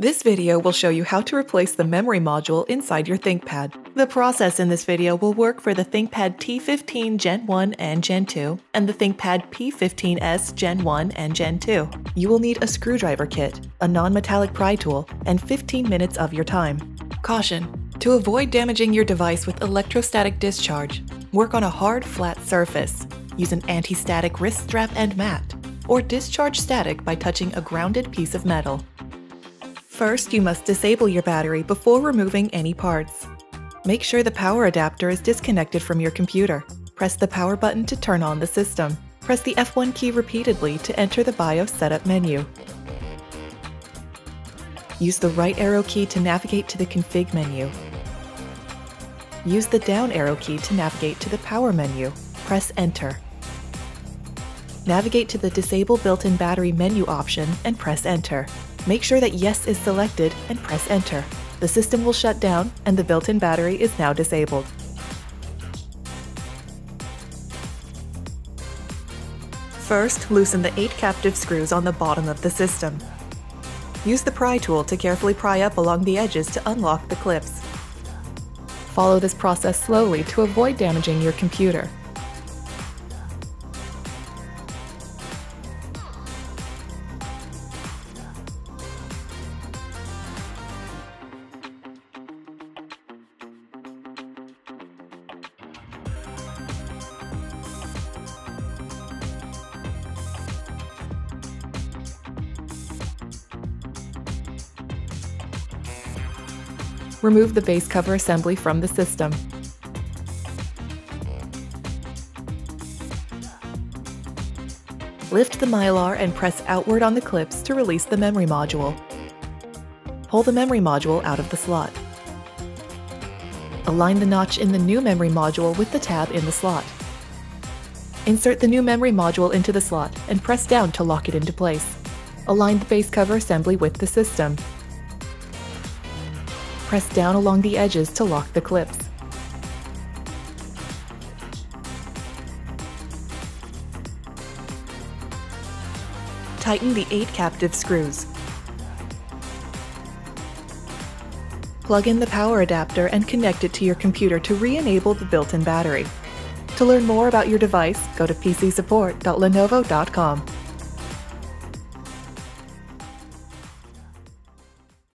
This video will show you how to replace the memory module inside your ThinkPad. The process in this video will work for the ThinkPad T15 Gen 1 and Gen 2, and the ThinkPad P15S Gen 1 and Gen 2. You will need a screwdriver kit, a non-metallic pry tool, and 15 minutes of your time. Caution! To avoid damaging your device with electrostatic discharge, work on a hard, flat surface. Use an anti-static wrist strap and mat, or discharge static by touching a grounded piece of metal. First, you must disable your battery before removing any parts. Make sure the power adapter is disconnected from your computer. Press the power button to turn on the system. Press the F1 key repeatedly to enter the BIOS setup menu. Use the right arrow key to navigate to the config menu. Use the down arrow key to navigate to the power menu. Press enter. Navigate to the disable built-in battery menu option and press enter. Make sure that Yes is selected and press Enter. The system will shut down and the built-in battery is now disabled. First, loosen the 8 captive screws on the bottom of the system. Use the pry tool to carefully pry up along the edges to unlock the clips. Follow this process slowly to avoid damaging your computer. Remove the base cover assembly from the system. Lift the mylar and press outward on the clips to release the memory module. Pull the memory module out of the slot. Align the notch in the new memory module with the tab in the slot. Insert the new memory module into the slot and press down to lock it into place. Align the base cover assembly with the system. Press down along the edges to lock the clips. Tighten the 8 captive screws. Plug in the power adapter and connect it to your computer to re-enable the built-in battery. To learn more about your device, go to pcsupport.lenovo.com.